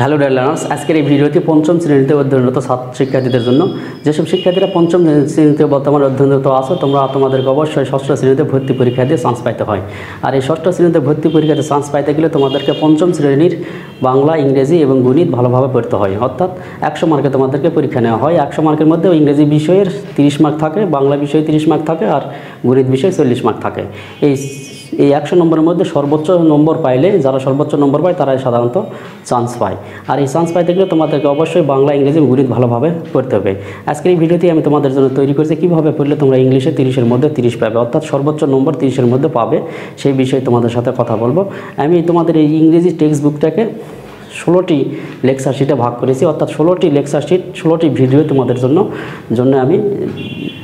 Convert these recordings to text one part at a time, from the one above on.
Hello dear learners আজকের এই ভিডিওটি পঞ্চম শ্রেণীতে অধ্যয়নরত ছাত্র শিক্ষার্থীদের জন্য। যেসব শিক্ষার্থীরা পঞ্চম শ্রেণীতে বর্তমানে অধ্যয়নরত আছো, তোমরা তোমাদেরকে অবশ্যই ষষ্ঠ শ্রেণীতে ভর্তি পরীক্ষা দিয়ে চান্স পাইতে হয়। আর এই ষষ্ঠ শ্রেণীতে ভর্তি পরীক্ষাতে চান্স পাইতে গেলে তোমাদেরকে পঞ্চম শ্রেণির বাংলা, ইংরেজি এবং গণিত ভালোভাবে পড়তে হয়। অর্থাৎ একশো মার্কে তোমাদেরকে পরীক্ষা নেওয়া হয়। একশো মার্কের মধ্যে ইংরেজি বিষয়ের তিরিশ মার্ক থাকে, বাংলা বিষয়ে তিরিশ মার্ক থাকে, আর গণিত বিষয়ে চল্লিশ মার্ক থাকে। এই এই একশো নম্বরের মধ্যে সর্বোচ্চ নম্বর পাইলে, যারা সর্বোচ্চ নম্বর পায়, তারাই সাধারণত চান্স পায়। আর এই চান্স পাইতে গেলে তোমাদেরকে অবশ্যই বাংলা, ইংরেজি গণিত ভালোভাবে পড়তে হবে। আজকের এই ভিডিওটি আমি তোমাদের জন্য তৈরি করেছি। কীভাবে পড়লে তোমরা ইংলিশে তিরিশের মধ্যে তিরিশ পাবে, অর্থাৎ সর্বোচ্চ নম্বর তিরিশের মধ্যে পাবে, সেই বিষয়ে তোমাদের সাথে কথা বলব। আমি তোমাদের এই ইংরেজি টেক্সট বুকটাকে ষোলোটি লেকচার শিটে ভাগ করেছি। অর্থাৎ ষোলোটি লেকচার শিট ষোলোটি ভিডিও তোমাদের জন্য জন্য আমি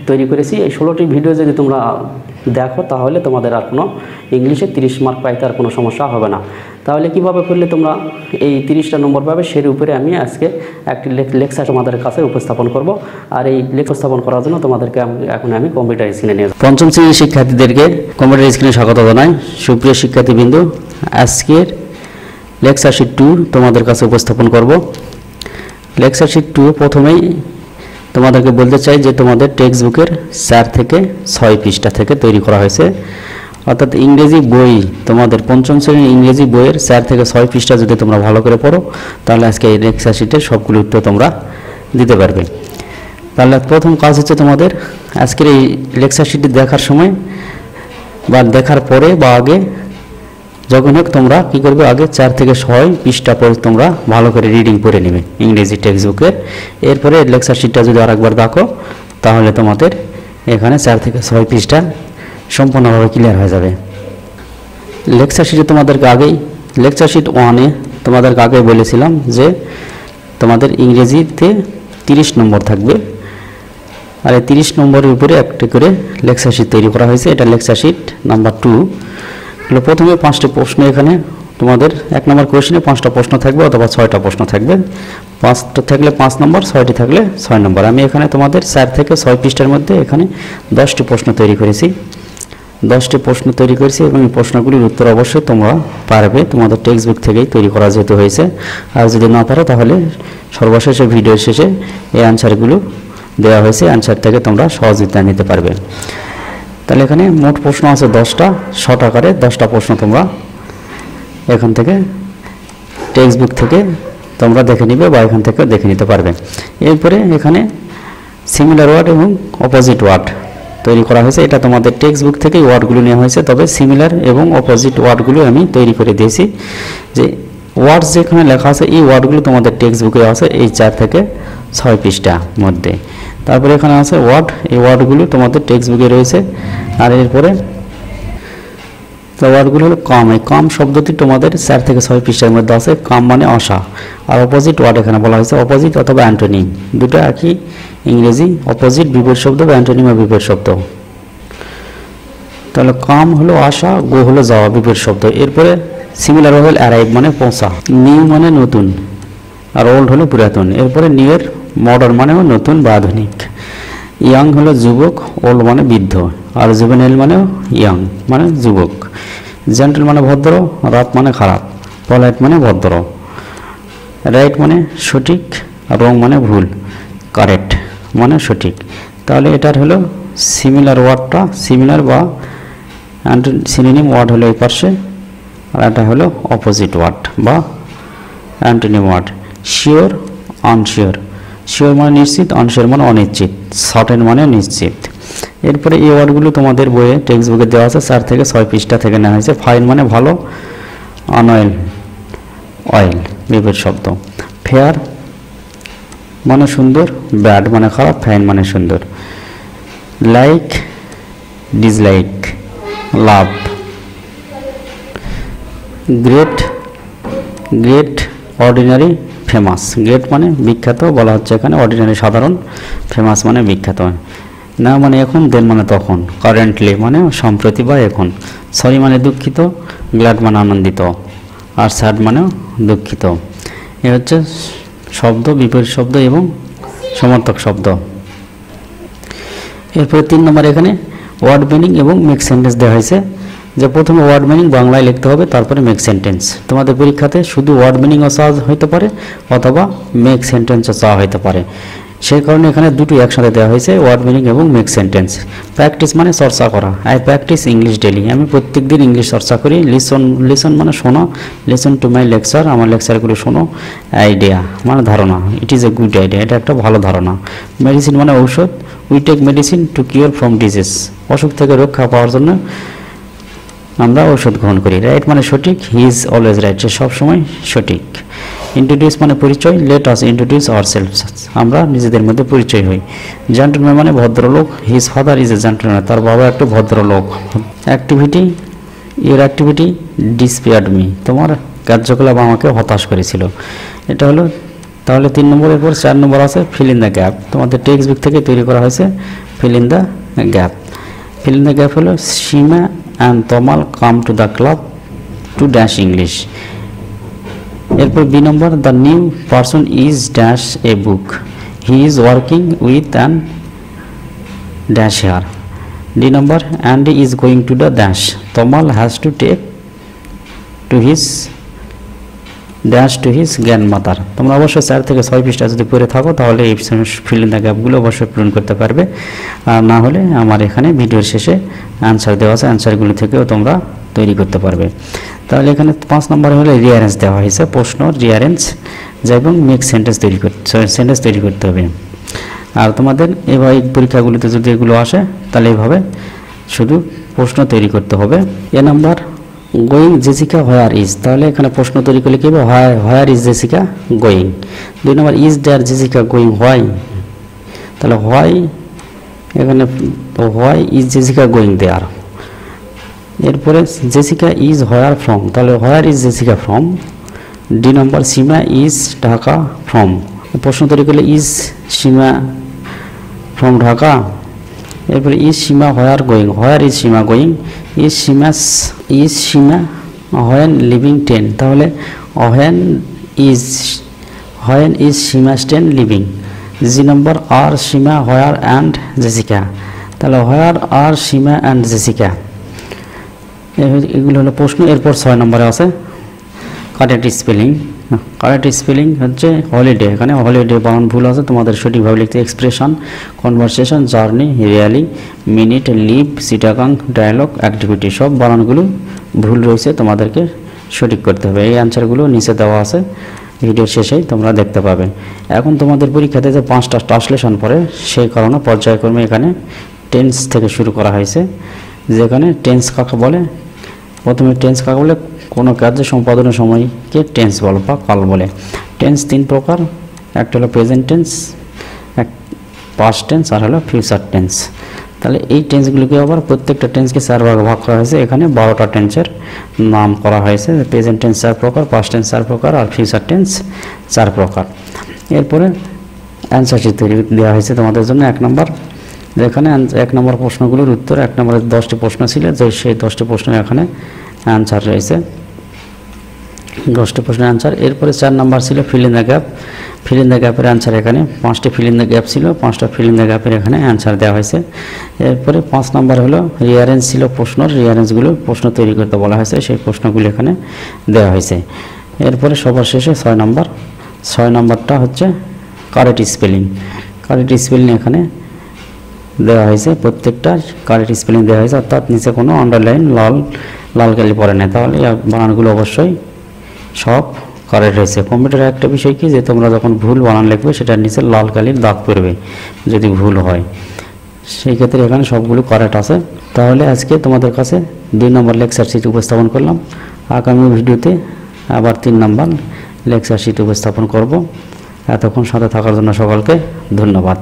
তৈরি করেছি। এই ষোলোটি ভিডিও যদি তোমরা দেখো, তাহলে তোমাদের আর কোনো ইংলিশে তিরিশ মার্ক পাইতে আর কোনো সমস্যা হবে না। তাহলে কীভাবে করলে তোমরা এই তিরিশটা নম্বর পাবে, সের উপরে আমি আজকে একটি লেকচার তোমাদের কাছে উপস্থাপন করব। আর এই লেখ উপস্থাপন করার জন্য তোমাদেরকে এখন আমি কম্পিউটার স্ক্রিনে নিয়ে পঞ্চম শ্রেণির শিক্ষার্থীদেরকে কম্পিউটার স্ক্রিনে স্বাগত জানাই। সুপ্রিয় শিক্ষার্থীবৃন্দ, আজকের লেকচার টু তোমাদের কাছে উপস্থাপন করব। লেকচার টু প্রথমেই তোমাদেরকে বলতে চাই যে তোমাদের টেক্সট বুকের চার থেকে ছয় পৃষ্ঠা থেকে তৈরি করা হয়েছে। অর্থাৎ ইংরেজি বই, তোমাদের পঞ্চম শ্রেণির ইংরেজি বইয়ের চার থেকে ছয় পৃষ্ঠা যদি তোমরা ভালো করে পড়ো, তাহলে আজকে এই লেকচার শিটের সবগুলো উত্তর তোমরা দিতে পারবে। তাহলে প্রথম কাজ হচ্ছে তোমাদের আজকের এই লেকচার শিটটি দেখার সময় বা দেখার পরে বা আগে যখন হোক তোমরা কী করবে? আগে চার থেকে ছয় পৃষ্ঠা পরে তোমরা ভালো করে রিডিং করে নেবে ইংরেজি টেক্সট বুকের এরপরে লেকচার শিটটা যদি আরেকবার দেখো তাহলে তোমাদের এখানে চার থেকে ছয় পৃষ্ঠা সম্পূর্ণভাবে ক্লিয়ার হয়ে যাবে। লেকচার শিটে তোমাদেরকে আগেই লেকচার শিট ওয়ানে তোমাদেরকে আগে বলেছিলাম যে তোমাদের ইংরেজিতে তিরিশ নম্বর থাকবে। আর এই তিরিশ নম্বরের উপরে একটি করে লেকচার শিট তৈরি করা হয়েছে। এটা লেকচার শিট নাম্বার টু হলো প্রথমে পাঁচটি প্রশ্ন এখানে। তোমাদের এক নম্বর কোয়েশনে পাঁচটা প্রশ্ন থাকবে অথবা ছয়টা প্রশ্ন থাকবে। পাঁচটা থাকলে পাঁচ নম্বর, ছয়টি থাকলে ছয় নম্বর। আমি এখানে তোমাদের চার থেকে ছয় পৃষ্ঠার মধ্যে এখানে দশটি প্রশ্ন তৈরি করেছি। দশটি প্রশ্ন তৈরি করেছি এবং এই প্রশ্নগুলির উত্তর অবশ্যই তোমরা পারবে। তোমাদের টেক্সট বুক থেকেই তৈরি করা যেহেতু হয়েছে। আর যদি না পারো তাহলে সর্বশেষে ভিডিও শেষে এই অ্যান্সারগুলো দেওয়া হয়েছে। অ্যান্সার থেকে তোমরা সহযোগিতা নিতে পারবে। তাহলে এখানে মোট প্রশ্ন আছে দশটা শর্ট আকারে দশটা প্রশ্ন তোমরা এখান থেকে টেক্সট বুক থেকে তোমরা দেখে নিবে বা এখান থেকে দেখে নিতে পারবে। এরপরে এখানে সিমিলার ওয়ার্ড এবং অপোজিট ওয়ার্ড তৈরি করা হয়েছে। এটা তোমাদের টেক্সট বুক থেকেই ওয়ার্ডগুলো নেওয়া হয়েছে, তবে সিমিলার এবং অপোজিট ওয়ার্ডগুলো আমি তৈরি করে দিয়েছি যে ওয়ার্ডস যেখানে লেখা আছে, এই ওয়ার্ডগুলো তোমাদের টেক্সট বুকে আছে, এই চার থেকে ছয় পৃষ্ঠা মধ্যে। তারপরে এখানে আছে ওয়ার্ড এই ওয়ার্ডগুলো তোমাদের টেক্সট বুকে রয়েছে। আর এরপরে ওয়ার্ডগুলো হলো কাম। এই কাম শব্দটি তোমাদের চার থেকে ছয় পৃষ্ঠার মধ্যে আছে। কাম মানে অসা। আর অপোজিট ওয়ার্ড এখানে বলা হয়েছে অপোজিট অথবা অ্যান্টোনিম দুটো একই ইংরেজি অপোজিট বিপরীত শব্দ বা অ্যান্টোনিম বা বিপরীত শব্দ। তাহলে কাম হলো আশা গো হলো যাওয়া, বিপরীত শব্দ। এরপরে সিমিলার হল অ্যারাইভ মানে পৌঁছা। নিউ মানে নতুন। আর ওল্ড হলো পুরাতন। এরপরে নিউ নিউয়ের মডার্ন মানেও নতুন বা আধুনিক। ইয়াং হলো যুবক, ওল্ড মানে বৃদ্ধ, আর জুবেনাইল মানেও ইয়াং মানে যুবক। জেন্টেল মানে ভদ্র, রাত মানে খারাপ, পলাইট মানে ভদ্র। রাইট মানে সঠিক রং মানে ভুল, কারেক্ট মানে সঠিক। তাহলে এটার হলো সিমিলার ওয়ার্ডটা সিমিলার বা সিনোনিম ওয়ার্ড হলো এই পাশে, আর এটা হলো অপোজিট ওয়ার্ড বা antonym word sure unsure sure মানে নিশ্চিত আনশিওর মানে অনিশ্চিত সার্টেন মানে নিশ্চিত। এরপরে এই ওয়ার্ডগুলো তোমাদের বইয়ে টেক্সট বুকে দেওয়া আছে, চার থেকে ছয় পৃষ্ঠা থেকে নেওয়া হয়েছে। ফাইন মানে ভালো আনঅয়েল অয়েল বিপরীত শব্দ। ফেয়ার মানে সুন্দর ব্যাড মানে খারাপ ফাইন মানে সুন্দর। Like dislike love great great ordinary famous. Great মানে বিখ্যাত বলা হচ্ছে এখানে। অর্ডিনারি সাধারণ, ফেমাস মানে বিখ্যাত। না মানে এখন, দেন মানে তখন। কারেন্টলি মানে সম্প্রতি বা এখন। সরি মানে দুঃখিত গ্ল্যাড মানে আনন্দিত। আর স্যাড মানে দুঃখিত। এ হচ্ছে শব্দ, বিপরীত শব্দ এবং সমর্থক শব্দ। এরপরে তিন নম্বর এখানে ওয়ার্ড মিনিং এবং মেক সেন্টেন্স দেওয়া হয়েছে। যে প্রথমে ওয়ার্ড মিনিং বাংলায় লিখতে হবে, তারপরে মেক সেন্টেন্স তোমাদের পরীক্ষাতে শুধু ওয়ার্ড মিনিংও চাওয়া হইতে পারে, অথবা মেক সেন্টেন্সও চাওয়া হইতে পারে। সেই কারণে এখানে দুটো একসাথে দেওয়া হয়েছে ওয়ার্ড মিনিং এবং মেক সেন্টেন্স প্র্যাকটিস মানে চর্চা করা। আই প্র্যাকটিস ইংলিশ ডেলি আমি প্রত্যেক দিন ইংলিশ চর্চা করি। লিসন লিসন মানে শোনো। লিসন টু মাই লেকচার আমার লেকচারগুলো শোনো। আইডিয়া মানে ধারণা। It is a good idea এটা একটা ভালো ধারণা। মেডিসিন মানে ঔষধ। We take medicine to cure from disease অসুখ থেকে রক্ষা পাওয়ার জন্য আমরা ওষুধ গ্রহণ করি রাইট মানে সঠিক? হি ইজ অলওয়েজ রাইট সে সবসময় সঠিক। ইন্ট্রোডিউস মানে পরিচয় let us introduce our self আমরা নিজেদের মধ্যে পরিচয় হই। জেন্টলম্যান মানে ভদ্রলোক his father is a gentleman তার বাবা একটু ভদ্রলোক। Activity your activity disappeared me তোমার কার্যকলাপ আমাকে হতাশ করেছিল। এটা হলো, তাহলে তিন নম্বরের পর চার নম্বর আছে ফিল ইন দ্য গ্যাপ তোমাদের টেক্সট বুক থেকে তৈরি করা হয়েছে fill in the gap fill in the gap হলো, Seema and Tamal come to the club to dash English এরপর B number the new person is dash a book he is working with an dash here D number and is going to the dash Tamal has to take to his dash to his grandmother তোমরা অবশ্যই চার থেকে ছয় পৃষ্ঠা যদি পড়ে থাকো, তাহলে এই ফিল ইন দ্য গ্যাপগুলো অবশ্যই পূরণ করতে পারবে। আর না হলে আমার এখানে ভিডিওর শেষে অ্যান্সার দেওয়া আছে অ্যান্সারগুলো থেকেও তোমরা তৈরি করতে পারবে। তাহলে এখানে পাঁচ নম্বরে হলে রিয়ারেন্স দেওয়া হয়েছে, প্রশ্ন রিয়ারেন্স এবং মেক সেন্টেন্স তৈরি করতে সেন্টেন্স তৈরি করতে হবে। আর তোমাদের এবার পরীক্ষাগুলিতে যদি এগুলো আসে, তাহলে এইভাবে শুধু প্রশ্ন তৈরি করতে হবে। A number going Jessica where is তাহলে এখানে প্রশ্ন তৈরি করলে কী হবে? হোয়ার ইজ জেসিকা গোয়িং দুই number is there Jessica going why তাহলে হোয়াই এখানে why is Jessica going there এরপরে জেসিকা ইজ হোয়ার ফ্রম তাহলে where is Jessica from D number, Seema is Dhaka from প্রশ্ন তৈরি করলে ইজ সীমা ফ্রম ঢাকা? এরপরে is Seema where going, where is Seema going is Seema is Seema when living ten, তাহলে when is when is Seema stain living. G number R Seema where and Jessica, তাহলে where আর Seema and Jessica. এগুলো হলো প্রশ্ন, এরপর ছয় নম্বরে আছে। কারেক্ট স্পেলিং কারেক্ট স্পেলিং হচ্ছে হলিডে এখানে হলিডে বানান ভুল আছে, তোমাদের সঠিকভাবে লিখতে expression conversation journey really minute live সিটাকাং dialogue activity সব বানানগুলো ভুল রয়েছে, তোমাদেরকে সঠিক করতে হবে। এই অ্যান্সারগুলো নিচে দেওয়া আছে ভিডিওর শেষেই তোমরা দেখতে পাবে। এখন তোমাদের পরীক্ষাতে যে পাঁচটা ট্রান্সলেশন পড়ে, সেই কারণে পর্যায়ক্রমে এখানে টেন্স থেকে শুরু করা হয়েছে। যেখানে টেন্স কাকে বলে? প্রথমে টেন্স কাকে বলে? কোনো কার্য সম্পাদনের সময়কে টেন্স বল বা কাল বলে। টেন্স তিন প্রকার, একটা হলো প্রেজেন্ট টেন্স এক পাস্ট টেন্স আর হলো ফিউচার টেন্স তাহলে এই টেন্সগুলিকে আবার প্রত্যেকটা টেন্সকে চার ভাগে ভাগ করা হয়েছে। এখানে বারোটা টেন্সের নাম করা হয়েছে। প্রেজেন্ট টেন্স চার প্রকার পাস্ট টেন্স চার প্রকার, আর ফিউচার টেন্স চার প্রকার। এরপরে অ্যান্সার শিট তৈরি দেওয়া হয়েছে তোমাদের জন্য এক নম্বর। যেখানে এক নম্বর প্রশ্নগুলোর উত্তর, এক নম্বরের দশটি প্রশ্ন ছিল, যে সেই দশটি প্রশ্নের এখানে অ্যান্সার রয়েছে। দশটি প্রশ্নের আনসার এরপরে চার নাম্বার ছিল fill in the gap fill in the গ্যাপের আনসার এখানে। পাঁচটি ফিল ইন দ্য গ্যাপ ছিল। পাঁচটা ফিল ইন দ্য গ্যাপের এখানে অ্যান্সার দেওয়া হয়েছে। এরপরে পাঁচ নাম্বার হলো রিয়ারেঞ্জ ছিল প্রশ্ন রিয়ারেঞ্জগুলো প্রশ্ন তৈরি করতে বলা হয়েছে। সেই প্রশ্নগুলো এখানে দেওয়া হয়েছে। এরপরে সবার শেষে ছয় নাম্বার ছয় নাম্বারটা হচ্ছে কারেক্ট স্পেলিং কারেক্ট স্পেলিং এখানে দেওয়া হয়েছে। প্রত্যেকটা কারেক্ট স্পেলিং দেওয়া হয়েছে। অর্থাৎ নিচে কোনো আন্ডারলাইন লাল লাল কালি পড়ে নেই। তাহলে বানানগুলো অবশ্যই সব কারেক্ট হয়েছে। কম্পিউটারের একটা বিষয় কি যে, তোমরা যখন ভুল বানান লিখবে, সেটার নিচে লাল কালির দাগ পড়বে, যদি ভুল হয়। সেই ক্ষেত্রে এখানে সবগুলো কারেক্ট আছে। তাহলে আজকে তোমাদের কাছে দুই নম্বর লেকচার শিট উপস্থাপন করলাম। আগামী ভিডিওতে আবার তিন নম্বর লেকচার শিট উপস্থাপন করব। এতক্ষণ সাথে থাকার জন্য সকলকে ধন্যবাদ।